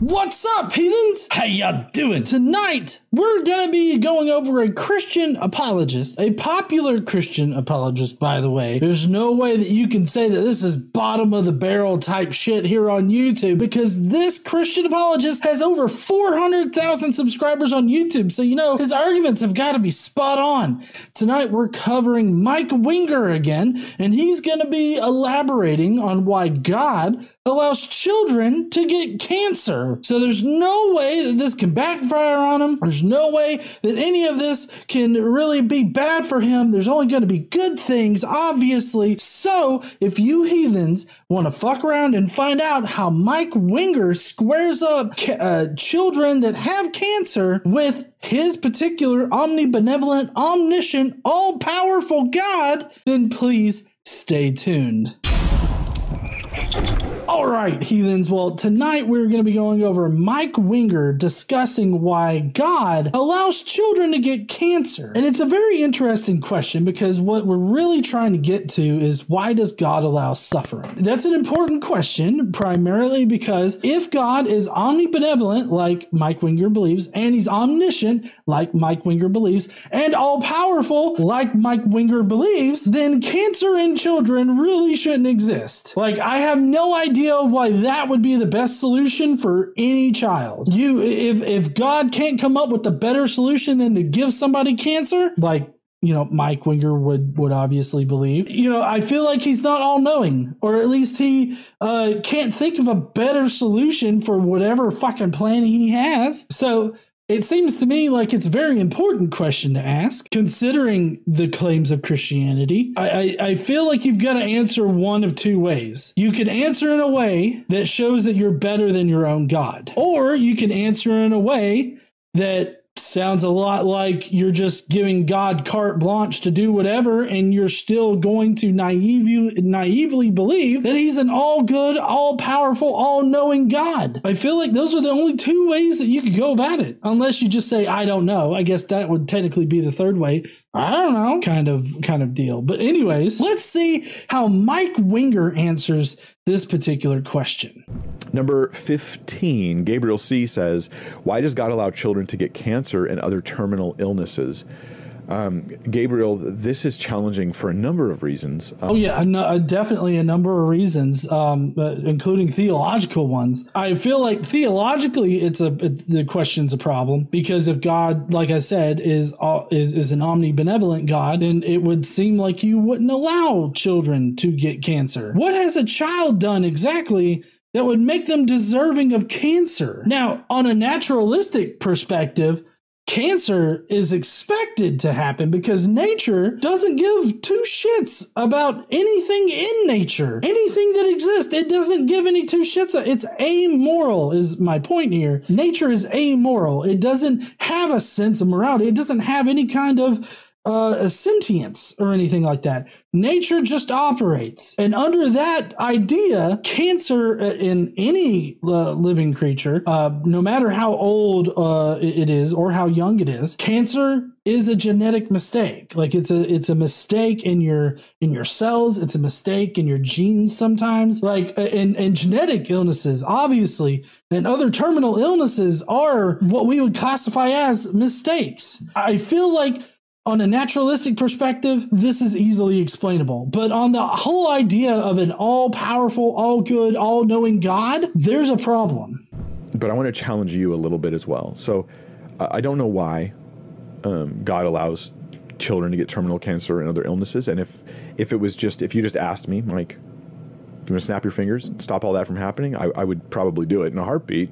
What's up, heathens? How ya doing? Tonight, we're gonna be going over a Christian apologist, a popular Christian apologist, by the way. There's no way that you can say that this is bottom of the barrel type shit here on YouTube because this Christian apologist has over 400,000 subscribers on YouTube. So, you know, his arguments have got to be spot on. Tonight, we're covering Mike Winger again, and he's gonna be elaborating on why God allows children to get cancer. So there's no way that this can backfire on him. There's no way that any of this can really be bad for him. There's only going to be good things, obviously. So if you heathens want to fuck around and find out how Mike Winger squares up uh, children that have cancer with his particular omnibenevolent, omniscient, all powerful God, then please stay tuned. All right, heathens. Well, tonight we're going to be going over Mike Winger discussing why God allows children to get cancer. And it's a very interesting question because what we're really trying to get to is why does God allow suffering? That's an important question, primarily because if God is omnibenevolent, like Mike Winger believes, and he's omniscient, like Mike Winger believes, and all powerful, like Mike Winger believes, then cancer in children really shouldn't exist. Like, I have no idea idea why that would be the best solution for any child. You, if if God can't come up with a better solution than to give somebody cancer, like you know Mike Winger would would obviously believe. You know, I feel like he's not all knowing, or at least he uh, can't think of a better solution for whatever fucking plan he has. So it seems to me like it's a very important question to ask, considering the claims of Christianity. I, I, I, feel like you've got to answer one of two ways. You can answer in a way that shows that you're better than your own God, or you can answer in a way that sounds a lot like you're just giving God carte blanche to do whatever, and you're still going to naively, naively believe that He's an all good, all powerful, all knowing God. I feel like those are the only two ways that you could go about it, unless you just say, I don't know. I guess that would technically be the third way. I don't know, kind of, kind of deal. But, anyways, let's see how Mike Winger answers this particular question. Number 15, Gabriel C says, Why does God allow children to get cancer and other terminal illnesses? Um, Gabriel, this is challenging for a number of reasons. Um, oh yeah, no, definitely a number of reasons, um, uh, including theological ones. I feel like theologically, it's a it, the question's a problem because if God, like I said, is uh, is is an omnibenevolent God, then it would seem like you wouldn't allow children to get cancer. What has a child done exactly? That would make them deserving of cancer. Now, on a naturalistic perspective, cancer is expected to happen because nature doesn't give two shits about anything in nature. Anything that exists, it doesn't give any two shits. It's amoral, is my point here. Nature is amoral. It doesn't have a sense of morality. It doesn't have any kind of uh, sentience or anything like that. Nature just operates. And under that idea, cancer uh, in any uh, living creature, uh, no matter how old uh, it is or how young it is, cancer is a genetic mistake. Like it's a it's a mistake in your in your cells. It's a mistake in your genes sometimes. Like and and genetic illnesses, obviously, and other terminal illnesses are what we would classify as mistakes. I feel like on a naturalistic perspective, this is easily explainable. But on the whole idea of an all powerful, all good, all knowing God, there's a problem. But I want to challenge you a little bit as well. So I don't know why um, God allows children to get terminal cancer and other illnesses. And if, if it was just, if you just asked me, Mike, you want to snap your fingers and stop all that from happening? I, I would probably do it in a heartbeat.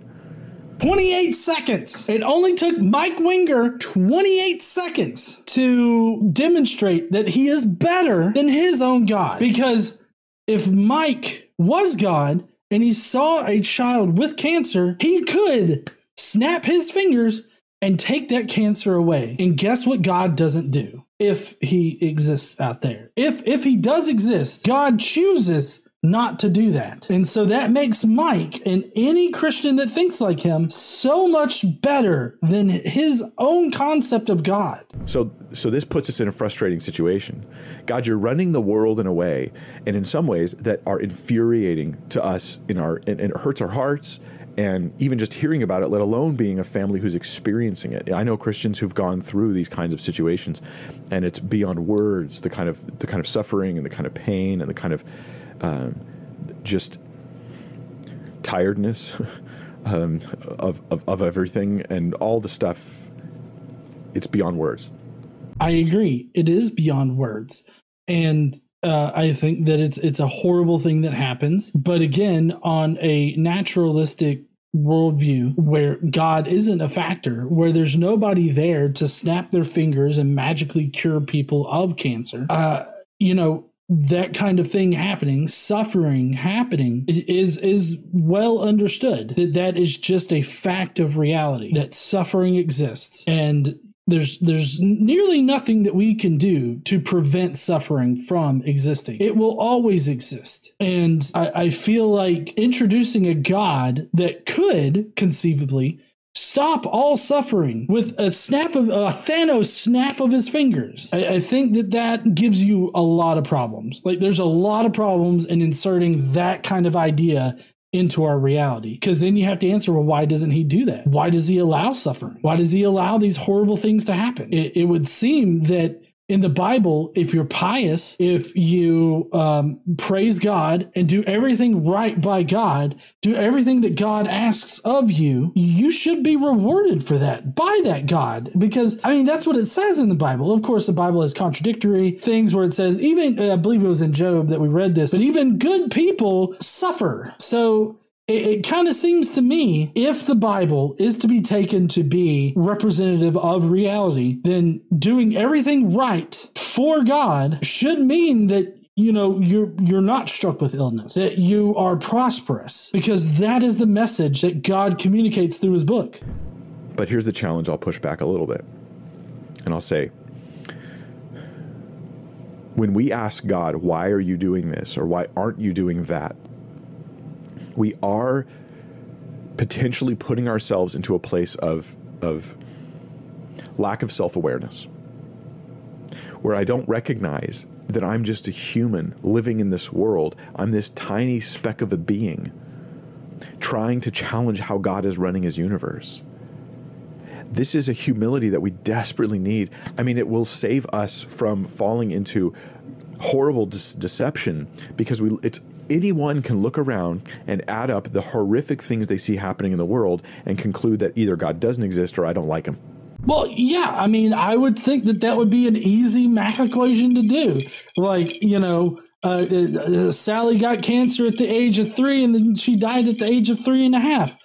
28 seconds. It only took Mike Winger 28 seconds to demonstrate that he is better than his own God. Because if Mike was God and he saw a child with cancer, he could snap his fingers and take that cancer away. And guess what God doesn't do? If he exists out there. If if he does exist, God chooses not to do that. And so that makes Mike and any Christian that thinks like him so much better than his own concept of God. So so this puts us in a frustrating situation. God, you're running the world in a way and in some ways that are infuriating to us in our and, and it hurts our hearts and even just hearing about it, let alone being a family who's experiencing it. I know Christians who've gone through these kinds of situations, and it's beyond words the kind of the kind of suffering and the kind of pain and the kind of um, just tiredness um, of, of of everything and all the stuff. It's beyond words. I agree. It is beyond words, and uh, I think that it's it's a horrible thing that happens. But again, on a naturalistic worldview where God isn't a factor, where there's nobody there to snap their fingers and magically cure people of cancer, uh, you know, that kind of thing happening, suffering happening is is well understood that that is just a fact of reality that suffering exists and there's there's nearly nothing that we can do to prevent suffering from existing. It will always exist. And I, I feel like introducing a God that could conceivably stop all suffering with a snap of a Thanos snap of his fingers. I, I, think that that gives you a lot of problems. Like there's a lot of problems in inserting that kind of idea into our reality. Because then you have to answer, well, why doesn't he do that? Why does he allow suffering? Why does he allow these horrible things to happen? It, it would seem that in the Bible, if you're pious, if you um, praise God and do everything right by God, do everything that God asks of you, you should be rewarded for that by that God. Because, I mean, that's what it says in the Bible. Of course, the Bible has contradictory things where it says, even, I believe it was in Job that we read this, but even good people suffer. So, it, it kind of seems to me if the Bible is to be taken to be representative of reality, then doing everything right for God should mean that you know you're you're not struck with illness that you are prosperous because that is the message that God communicates through his book. But here's the challenge I'll push back a little bit and I'll say when we ask God why are you doing this? or why aren't you doing that we are potentially putting ourselves into a place of, of lack of self awareness, where I don't recognize that I'm just a human living in this world. I'm this tiny speck of a being trying to challenge how God is running his universe. This is a humility that we desperately need. I mean, it will save us from falling into horrible de- deception because we it's anyone can look around and add up the horrific things they see happening in the world and conclude that either God doesn't exist or I don't like him. Well, yeah, I mean, I would think that that would be an easy math equation to do. Like, you know, uh, uh, Sally got cancer at the age of three, and then she died at the age of three and a half.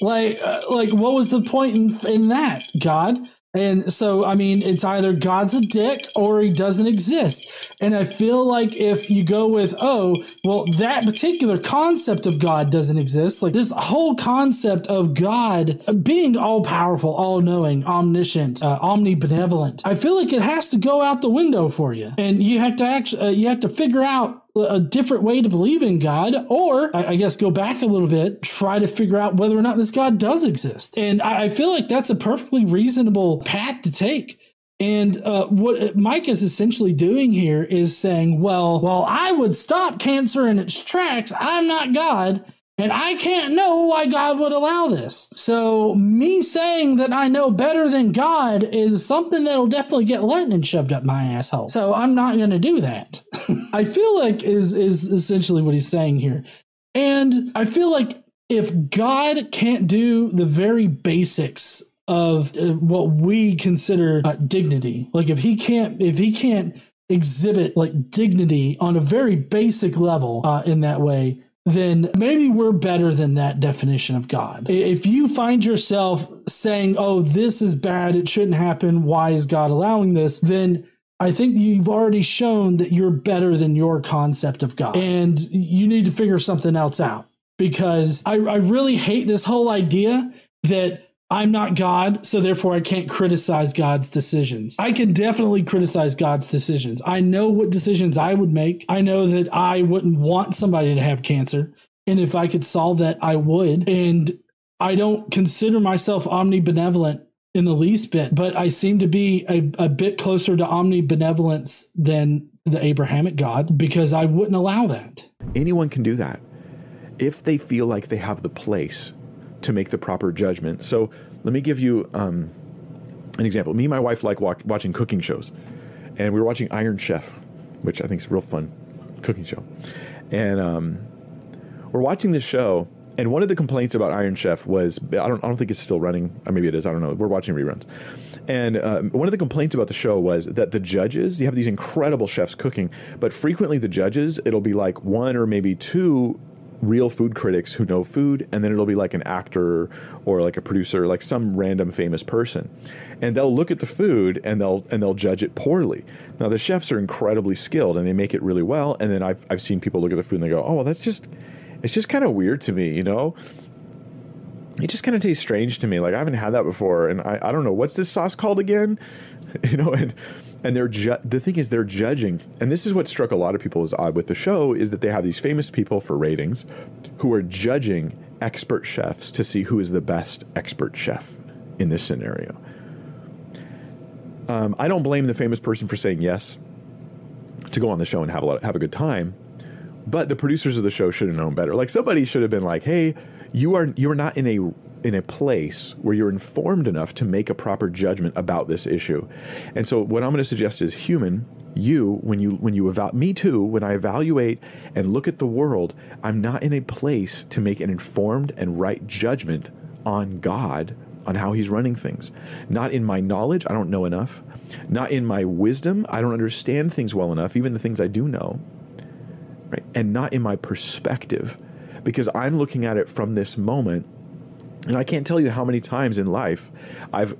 Like, uh, like, what was the point in in that, God? And so, I mean, it's either God's a dick or he doesn't exist. And I feel like if you go with, oh, well, that particular concept of God doesn't exist, like this whole concept of God being all powerful, all knowing, omniscient, uh, omnibenevolent, I feel like it has to go out the window for you. And you have to actually, uh, you have to figure out a different way to believe in God, or I guess go back a little bit, try to figure out whether or not this God does exist. And I feel like that's a perfectly reasonable path to take. And uh, what Mike is essentially doing here is saying, well, while I would stop cancer in its tracks, I'm not God. And I can't know why God would allow this. So, me saying that I know better than God is something that'll definitely get lightning shoved up my asshole. So, I'm not going to do that. I feel like is is essentially what he's saying here. And I feel like if God can't do the very basics of uh, what we consider uh, dignity, like if he can't if he can't exhibit like dignity on a very basic level uh, in that way, then maybe we're better than that definition of God. If you find yourself saying, oh, this is bad, it shouldn't happen, why is God allowing this? Then I think you've already shown that you're better than your concept of God. And you need to figure something else out because I, I really hate this whole idea that I'm not God, so therefore I can't criticize God's decisions. I can definitely criticize God's decisions. I know what decisions I would make. I know that I wouldn't want somebody to have cancer. And if I could solve that, I would. And I don't consider myself omnibenevolent in the least bit, but I seem to be a, a bit closer to omnibenevolence than the Abrahamic God because I wouldn't allow that. Anyone can do that if they feel like they have the place to make the proper judgment. So let me give you um, an example. Me and my wife like walk, watching cooking shows, and we were watching Iron Chef, which I think is a real fun cooking show, and um, we're watching this show. And one of the complaints about Iron Chef was I don't I don't think it's still running. Or maybe it is. I don't know. We're watching reruns. And um, one of the complaints about the show was that the judges, you have these incredible chefs cooking, but frequently the judges, it'll be like one or maybe two real food critics who know food, and then it'll be like an actor or like a producer, like some random famous person, and they'll look at the food and they'll and they'll judge it poorly. Now the chefs are incredibly skilled and they make it really well, and then I've I've seen people look at the food and they go, oh well, that's just it's just kind of weird to me, you know. It just kind of tastes strange to me. Like I haven't had that before, and I, I don't know what's this sauce called again, you know. And and they're ju- the thing is they're judging and this is what struck a lot of people as odd with the show is that they have these famous people for ratings who are judging expert chefs to see who is the best expert chef in this scenario um, i don't blame the famous person for saying yes to go on the show and have a lot, have a good time but the producers of the show should have known better like somebody should have been like hey you are you are not in a in a place where you're informed enough to make a proper judgment about this issue. And so what I'm going to suggest is human, you when you when you evaluate me too, when I evaluate and look at the world, I'm not in a place to make an informed and right judgment on God on how he's running things. Not in my knowledge, I don't know enough. Not in my wisdom, I don't understand things well enough, even the things I do know. Right? And not in my perspective because I'm looking at it from this moment and I can't tell you how many times in life I've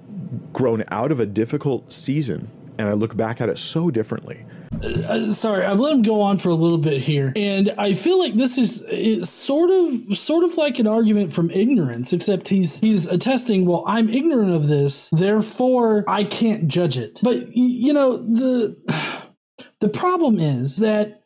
grown out of a difficult season and I look back at it so differently. Uh, sorry, I've let him go on for a little bit here, and I feel like this is sort of sort of like an argument from ignorance, except he's he's attesting, well, I'm ignorant of this, therefore I can't judge it. But you know the the problem is that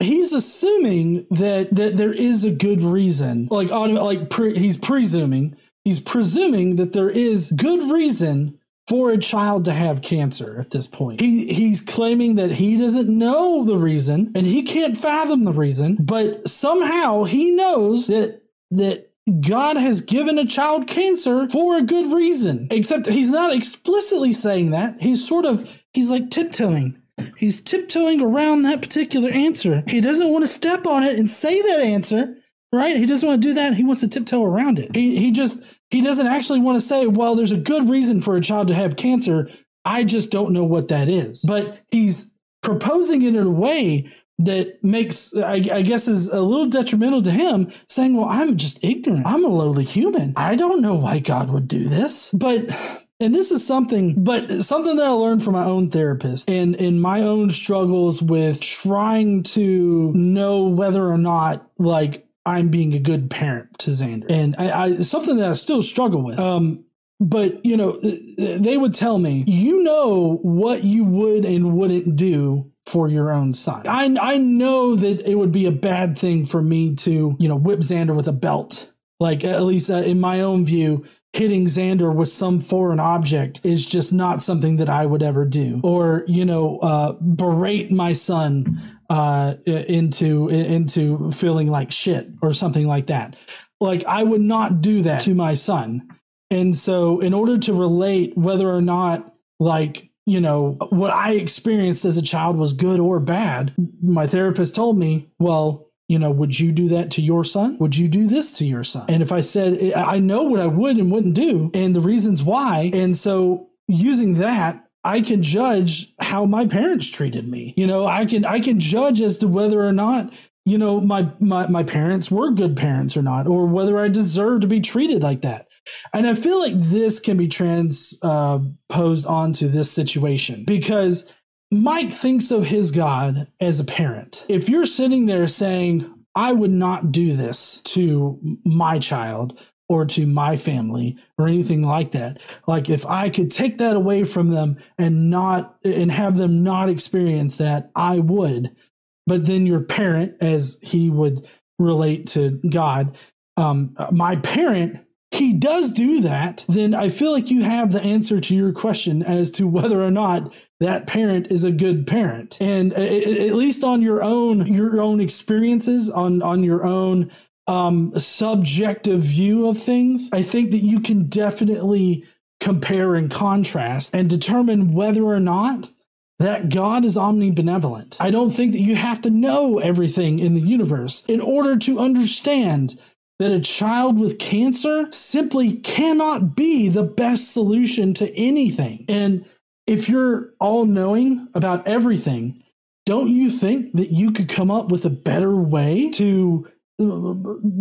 he's assuming that that there is a good reason like like pre, he's presuming he's presuming that there is good reason for a child to have cancer at this point. He he's claiming that he doesn't know the reason and he can't fathom the reason, but somehow he knows that that God has given a child cancer for a good reason. Except he's not explicitly saying that. He's sort of he's like tiptoeing He's tiptoeing around that particular answer. He doesn't want to step on it and say that answer, right? He doesn't want to do that. He wants to tiptoe around it. He, he just, he doesn't actually want to say, well, there's a good reason for a child to have cancer. I just don't know what that is. But he's proposing it in a way that makes, I, I, guess, is a little detrimental to him, saying, Well, I'm just ignorant. I'm a lowly human. I don't know why God would do this. But and this is something, but something that I learned from my own therapist and in my own struggles with trying to know whether or not like I'm being a good parent to Xander. And I, I something that I still struggle with. Um, but you know, they would tell me, you know what you would and wouldn't do for your own son. I I know that it would be a bad thing for me to, you know, whip Xander with a belt. Like at least uh, in my own view, hitting Xander with some foreign object is just not something that I would ever do. Or, you know, uh, berate my son uh, into into feeling like shit or something like that. Like I would not do that to my son. And so in order to relate whether or not like you know what I experienced as a child was good or bad, my therapist told me, well, you know, would you do that to your son? Would you do this to your son? And if I said, I know what I would and wouldn't do and the reasons why. And so using that, I can judge how my parents treated me. You know, I can I can judge as to whether or not you know my my my parents were good parents or not, or whether I deserve to be treated like that. And I feel like this can be transposed uh, onto this situation because Mike thinks of his God as a parent. If you're sitting there saying, I would not do this to my child or to my family or anything like that. Like if I could take that away from them and not and have them not experience that, I would. But then your parent, as he would relate to God, um, my parent he does do that, then I feel like you have the answer to your question as to whether or not that parent is a good parent. And at least on your own your own experiences, on on your own um, subjective view of things, I think that you can definitely compare and contrast and determine whether or not that God is omnibenevolent. I don't think that you have to know everything in the universe in order to understand that a child with cancer simply cannot be the best solution to anything. And if you're all knowing about everything, don't you think that you could come up with a better way to uh,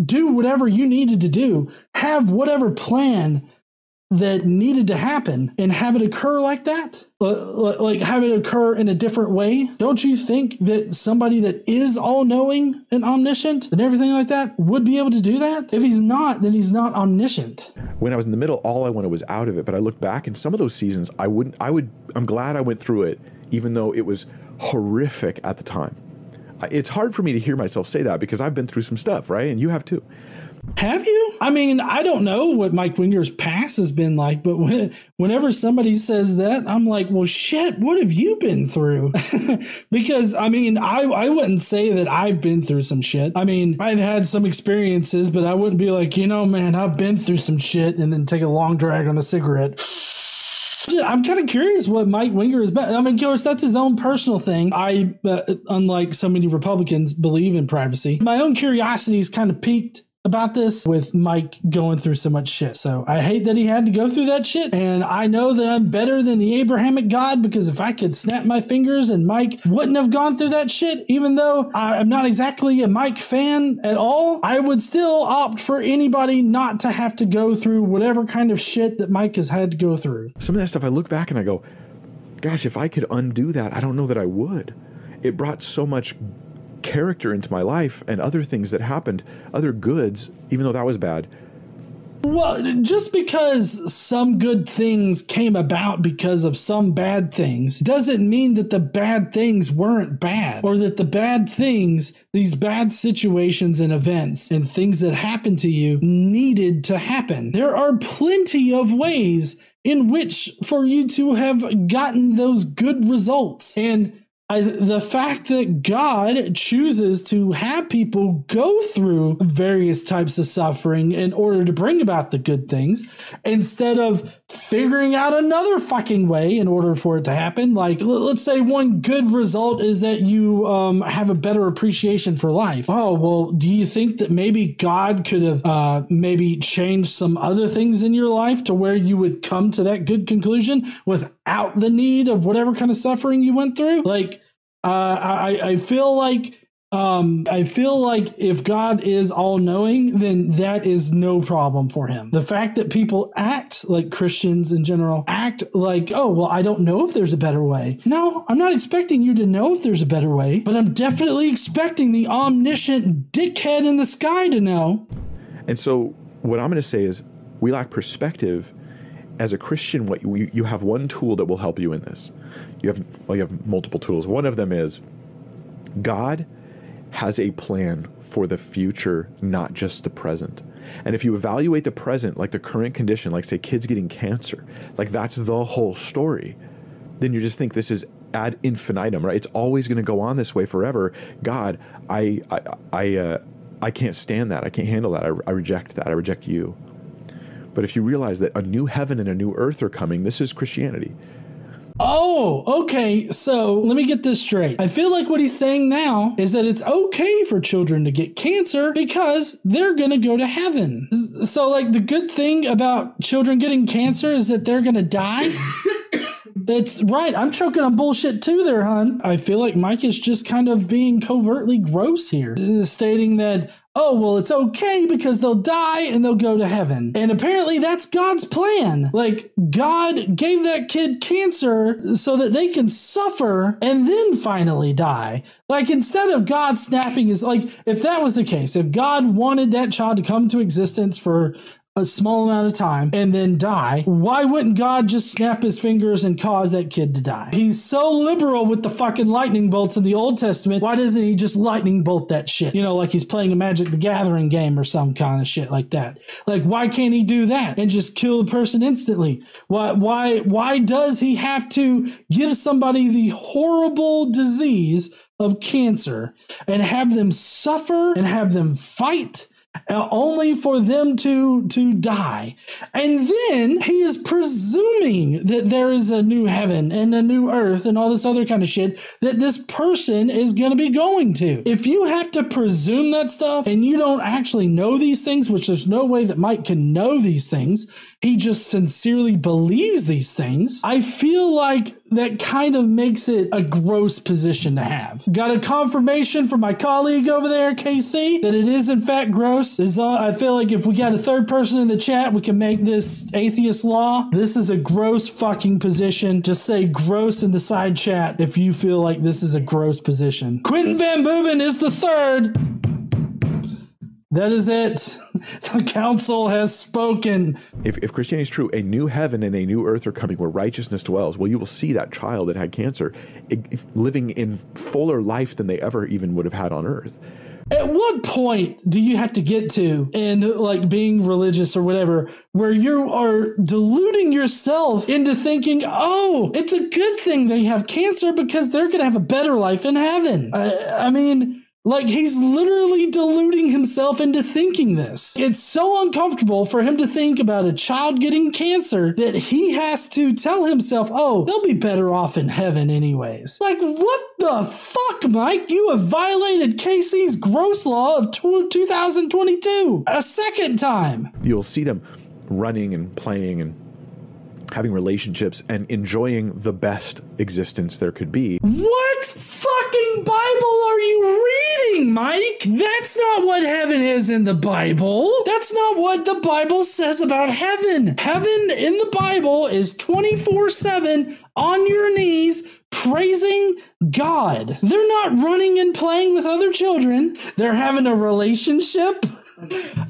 do whatever you needed to do, have whatever plan that needed to happen and have it occur like that like have it occur in a different way don't you think that somebody that is all-knowing and omniscient and everything like that would be able to do that? If he's not then he's not omniscient. When i was in the middle all i wanted was out of it but i look back in some of those seasons i wouldn't i would i'm glad i went through it even though it was horrific at the time. It's hard for me to hear myself say that because i've been through some stuff right? And you have too have you? I mean, I don't know what Mike Winger's past has been like, but when, whenever somebody says that, I'm like, well, shit, what have you been through? because, I mean, I, I wouldn't say that I've been through some shit. I mean, I've had some experiences, but I wouldn't be like, you know, man, I've been through some shit and then take a long drag on a cigarette. I'm kind of curious what Mike Winger is. But I mean, of course, that's his own personal thing. I, uh, unlike so many Republicans, believe in privacy. My own curiosity is kind of piqued about this with Mike going through so much shit. So I hate that he had to go through that shit. And I know that I'm better than the Abrahamic God because if I could snap my fingers and Mike wouldn't have gone through that shit, even though I'm not exactly a Mike fan at all, I would still opt for anybody not to have to go through whatever kind of shit that Mike has had to go through. Some of that stuff I look back and I go, gosh, if I could undo that, I don't know that I would. It brought so much character into my life and other things that happened, other goods, even though that was bad. Well, just because some good things came about because of some bad things doesn't mean that the bad things weren't bad or that the bad things, these bad situations and events and things that happened to you needed to happen. There are plenty of ways in which for you to have gotten those good results. And I, the fact that God chooses to have people go through various types of suffering in order to bring about the good things instead of figuring out another fucking way in order for it to happen. Like, let's say one good result is that you um, have a better appreciation for life. Oh, well, do you think that maybe God could have uh, maybe changed some other things in your life to where you would come to that good conclusion without the need of whatever kind of suffering you went through? Like, uh, I, I feel like um, I feel like if God is all knowing, then that is no problem for him. The fact that people act like Christians in general act like, oh, well, I don't know if there's a better way. No, I'm not expecting you to know if there's a better way, but I'm definitely expecting the omniscient dickhead in the sky to know. And so, what I'm going to say is, we lack perspective. As a Christian, what you, you have one tool that will help you in this you have well you have multiple tools. One of them is God has a plan for the future, not just the present. And if you evaluate the present, like the current condition, like say kids getting cancer, like that's the whole story, then you just think this is ad infinitum, right? It's always going to go on this way forever. God, I, I, I, uh, I can't stand that. I can't handle that. I, I reject that. I reject you. But if you realize that a new heaven and a new earth are coming, this is Christianity. Oh, okay. So let me get this straight. I feel like what he's saying now is that it's okay for children to get cancer because they're going to go to heaven. So, like, the good thing about children getting cancer is that they're going to die. That's right. I'm choking on bullshit too, there, hun. I feel like Mike is just kind of being covertly gross here, stating that, oh, well, it's okay because they'll die and they'll go to heaven. And apparently that's God's plan. Like, God gave that kid cancer so that they can suffer and then finally die. Like, instead of God snapping his, like, if that was the case, if God wanted that child to come to existence for a small amount of time and then die, why wouldn't God just snap his fingers and cause that kid to die? He's so liberal with the fucking lightning bolts in the Old Testament. Why doesn't he just lightning bolt that shit? You know, like he's playing a Magic the Gathering game or some kind of shit like that. Like, why can't he do that and just kill the person instantly? Why, why, why does he have to give somebody the horrible disease of cancer and have them suffer and have them fight uh, only for them to to die. And then he is presuming that there is a new heaven and a new earth and all this other kind of shit that this person is going to be going to. If you have to presume that stuff and you don't actually know these things, which there's no way that Mike can know these things, he just sincerely believes these things. I feel like that kind of makes it a gross position to have. Got a confirmation from my colleague over there, KC, that it is in fact gross. Is uh, I feel like if we got a third person in the chat, we can make this atheist law. This is a gross fucking position. Just say gross in the side chat if you feel like this is a gross position. Quentin Van Boeven is the third. That is it. The council has spoken. If, if Christianity is true, a new heaven and a new earth are coming where righteousness dwells. Well, you will see that child that had cancer living in fuller life than they ever even would have had on earth. At what point do you have to get to and like being religious or whatever, where you are deluding yourself into thinking, oh, it's a good thing they have cancer because they're going to have a better life in heaven? I, I mean, like he's literally deluding himself into thinking this. It's so uncomfortable for him to think about a child getting cancer that he has to tell himself, oh, they'll be better off in heaven anyways. Like, what the fuck, Mike? You have violated Casey's gross law of 2022 a second time. You'll see them running and playing and having relationships and enjoying the best existence there could be. What fucking Bible are you reading, Mike? That's not what heaven is in the Bible. That's not what the Bible says about heaven. Heaven in the Bible is 24 7 on your knees praising God. They're not running and playing with other children, they're having a relationship.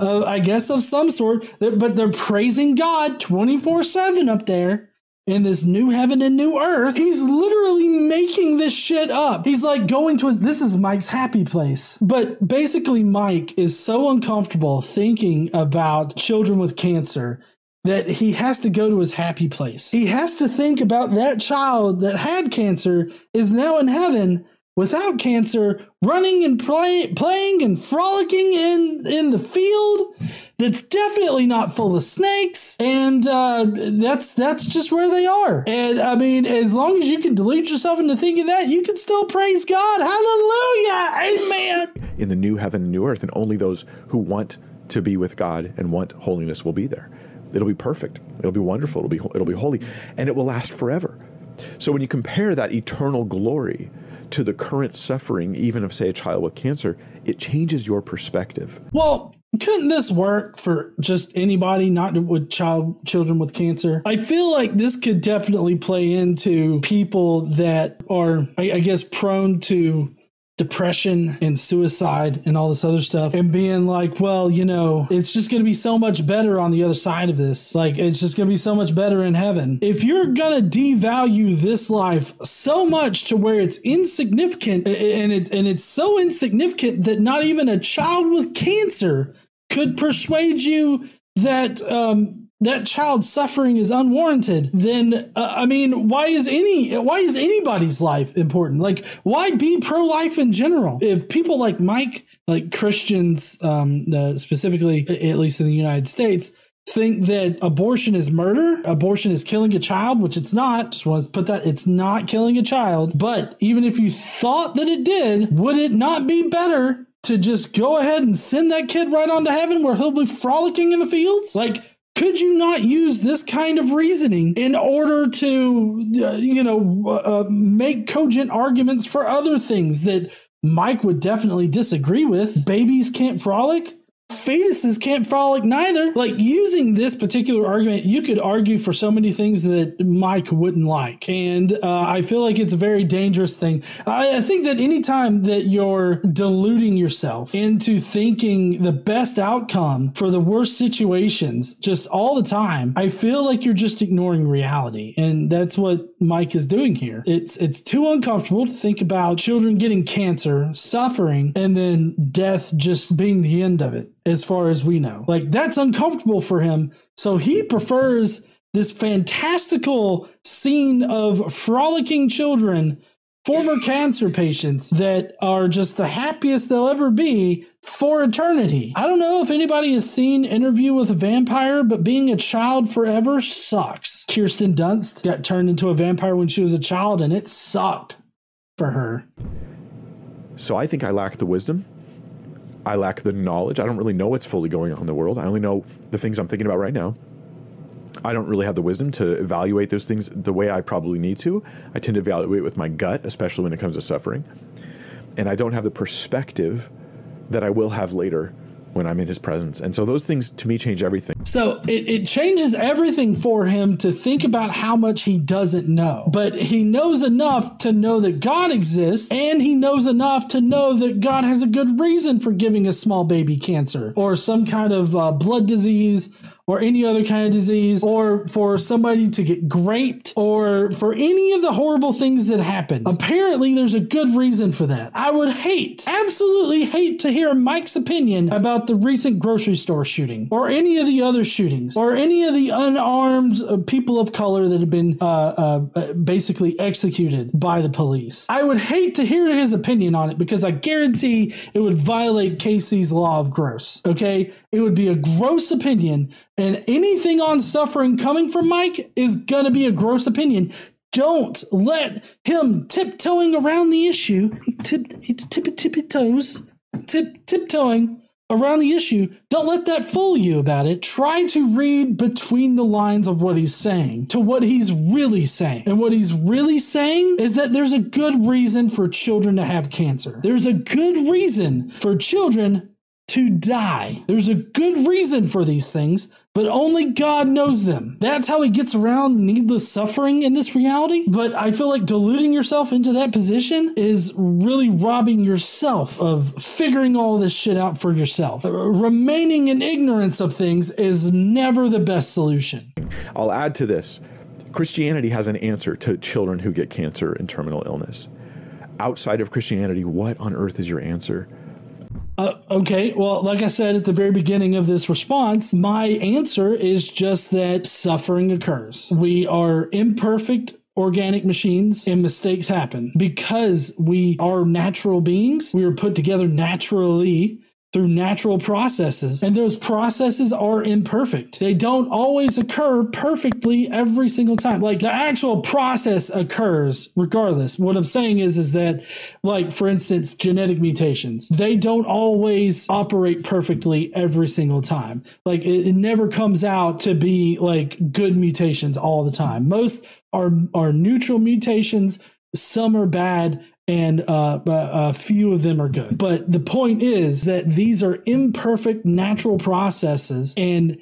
uh, I guess of some sort, but they're praising God 24 7 up there in this new heaven and new earth. He's literally making this shit up. He's like going to his, this is Mike's happy place. But basically, Mike is so uncomfortable thinking about children with cancer that he has to go to his happy place. He has to think about that child that had cancer is now in heaven without cancer, running and play, playing and frolicking in in the field. That's definitely not full of snakes, and uh, that's that's just where they are. And I mean, as long as you can delude yourself into thinking that, you can still praise God. Hallelujah, Amen. In the new heaven and new earth, and only those who want to be with God and want holiness will be there. It'll be perfect. It'll be wonderful. It'll be it'll be holy, and it will last forever. So when you compare that eternal glory to the current suffering, even of, say, a child with cancer, it changes your perspective. Well, couldn't this work for just anybody, not with child children with cancer? I feel like this could definitely play into people that are, I, guess, prone to depression and suicide and all this other stuff and being like, well, you know, it's just going to be so much better on the other side of this. Like, it's just going to be so much better in heaven. If you're going to devalue this life so much to where it's insignificant and it's, and it's so insignificant that not even a child with cancer could persuade you that, um, that child's suffering is unwarranted, then uh, I mean, why is any why is anybody's life important? Like, why be pro life in general? If people like Mike, like Christians, um, uh, specifically, at least in the United States, think that abortion is murder, abortion is killing a child, which it's not. Just want to put that it's not killing a child. But even if you thought that it did, would it not be better to just go ahead and send that kid right on to heaven where he'll be frolicking in the fields? Like could you not use this kind of reasoning in order to, uh, you know, uh, make cogent arguments for other things that Mike would definitely disagree with? Babies can't frolic? Fetuses can't frolic neither. Like using this particular argument, you could argue for so many things that Mike wouldn't like. And uh, I feel like it's a very dangerous thing. I, I think that anytime that you're deluding yourself into thinking the best outcome for the worst situations just all the time, I feel like you're just ignoring reality. And that's what Mike is doing here. It's it's too uncomfortable to think about children getting cancer, suffering, and then death just being the end of it as far as we know. Like that's uncomfortable for him. So he prefers this fantastical scene of frolicking children former cancer patients that are just the happiest they'll ever be for eternity. I don't know if anybody has seen Interview with a Vampire, but being a child forever sucks. Kirsten Dunst got turned into a vampire when she was a child, and it sucked for her. So I think I lack the wisdom. I lack the knowledge. I don't really know what's fully going on in the world. I only know the things I'm thinking about right now. I don't really have the wisdom to evaluate those things the way I probably need to. I tend to evaluate with my gut, especially when it comes to suffering. And I don't have the perspective that I will have later when I'm in his presence. And so those things to me change everything. So it, it changes everything for him to think about how much he doesn't know. But he knows enough to know that God exists, and he knows enough to know that God has a good reason for giving a small baby cancer or some kind of uh, blood disease or any other kind of disease, or for somebody to get graped, or for any of the horrible things that happen. Apparently, there's a good reason for that. I would hate, absolutely hate to hear Mike's opinion about the recent grocery store shooting, or any of the other shootings, or any of the unarmed uh, people of color that have been uh, uh, basically executed by the police. I would hate to hear his opinion on it because I guarantee it would violate Casey's law of gross. Okay? It would be a gross opinion and anything on suffering coming from Mike is going to be a gross opinion. Don't let him tiptoeing around the issue. Tip, tippy tippy toes, tip tiptoeing around the issue. Don't let that fool you about it. Try to read between the lines of what he's saying to what he's really saying. And what he's really saying is that there's a good reason for children to have cancer. There's a good reason for children to die. There's a good reason for these things, but only God knows them. That's how he gets around needless suffering in this reality. But I feel like deluding yourself into that position is really robbing yourself of figuring all this shit out for yourself. Uh, remaining in ignorance of things is never the best solution. I'll add to this Christianity has an answer to children who get cancer and terminal illness. Outside of Christianity, what on earth is your answer? Uh, okay, well, like I said at the very beginning of this response, my answer is just that suffering occurs. We are imperfect organic machines and mistakes happen because we are natural beings. We are put together naturally through natural processes. And those processes are imperfect. They don't always occur perfectly every single time. Like the actual process occurs regardless. What I'm saying is, is that like, for instance, genetic mutations, they don't always operate perfectly every single time. Like it, it never comes out to be like good mutations all the time. Most are, are neutral mutations. Some are bad and uh, a few of them are good. But the point is that these are imperfect natural processes, and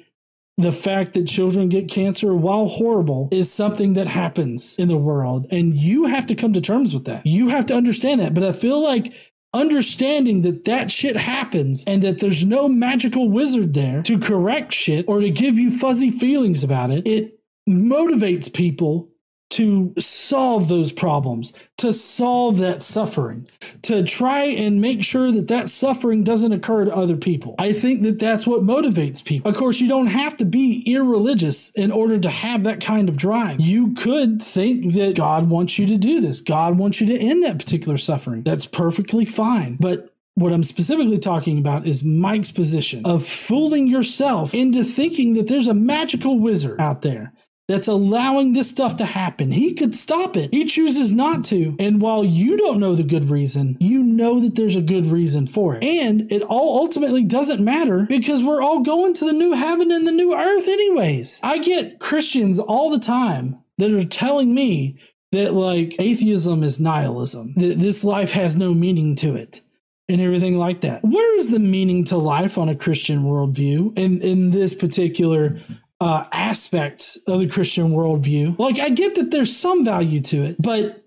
the fact that children get cancer, while horrible, is something that happens in the world, and you have to come to terms with that. You have to understand that. But I feel like understanding that that shit happens and that there's no magical wizard there to correct shit or to give you fuzzy feelings about it, it motivates people to solve those problems, to solve that suffering, to try and make sure that that suffering doesn't occur to other people. I think that that's what motivates people. Of course, you don't have to be irreligious in order to have that kind of drive. You could think that God wants you to do this, God wants you to end that particular suffering. That's perfectly fine. But what I'm specifically talking about is Mike's position of fooling yourself into thinking that there's a magical wizard out there that's allowing this stuff to happen. He could stop it. He chooses not to. And while you don't know the good reason, you know that there's a good reason for it. And it all ultimately doesn't matter because we're all going to the new heaven and the new earth, anyways. I get Christians all the time that are telling me that, like, atheism is nihilism, that this life has no meaning to it and everything like that. Where is the meaning to life on a Christian worldview in, in this particular uh, aspect of the Christian worldview. Like, I get that there's some value to it, but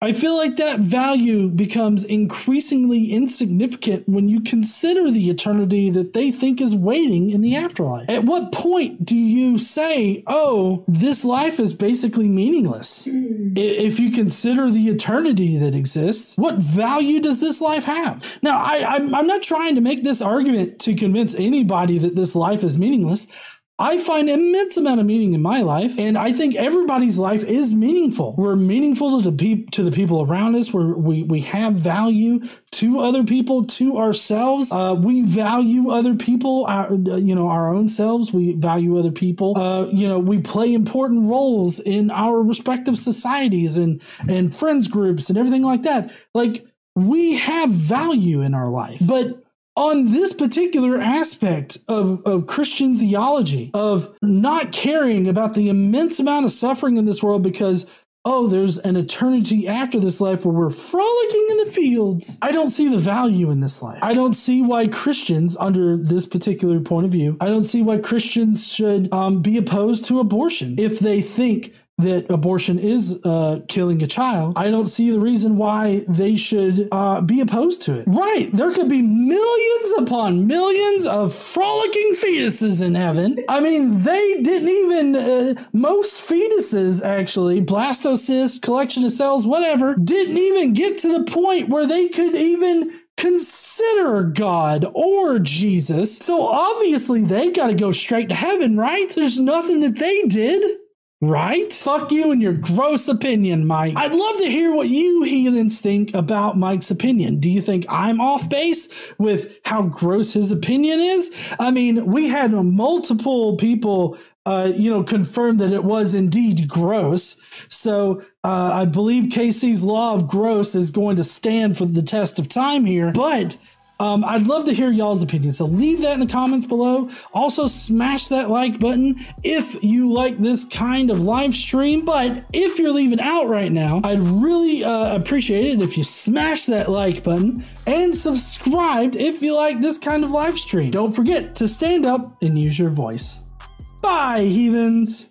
I feel like that value becomes increasingly insignificant when you consider the eternity that they think is waiting in the afterlife. At what point do you say, oh, this life is basically meaningless? If you consider the eternity that exists, what value does this life have? Now, I, I'm, I'm not trying to make this argument to convince anybody that this life is meaningless. I find immense amount of meaning in my life, and I think everybody's life is meaningful. We're meaningful to the people to the people around us. We're, we we have value to other people, to ourselves. Uh, we value other people. Our, you know, our own selves. We value other people. Uh, you know, we play important roles in our respective societies and and friends groups and everything like that. Like we have value in our life, but on this particular aspect of, of Christian theology, of not caring about the immense amount of suffering in this world because, oh, there's an eternity after this life where we're frolicking in the fields. I don't see the value in this life. I don't see why Christians, under this particular point of view, I don't see why Christians should um, be opposed to abortion if they think that abortion is uh, killing a child, I don't see the reason why they should uh, be opposed to it. Right. There could be millions upon millions of frolicking fetuses in heaven. I mean, they didn't even, uh, most fetuses actually, blastocysts, collection of cells, whatever, didn't even get to the point where they could even consider God or Jesus. So obviously they got to go straight to heaven, right? There's nothing that they did. Right? Fuck you and your gross opinion, Mike. I'd love to hear what you heathens think about Mike's opinion. Do you think I'm off base with how gross his opinion is? I mean, we had multiple people, uh, you know, confirm that it was indeed gross. So uh, I believe Casey's law of gross is going to stand for the test of time here. But um, I'd love to hear y'all's opinion. So leave that in the comments below. Also, smash that like button if you like this kind of live stream. But if you're leaving out right now, I'd really uh, appreciate it if you smash that like button and subscribe if you like this kind of live stream. Don't forget to stand up and use your voice. Bye, heathens.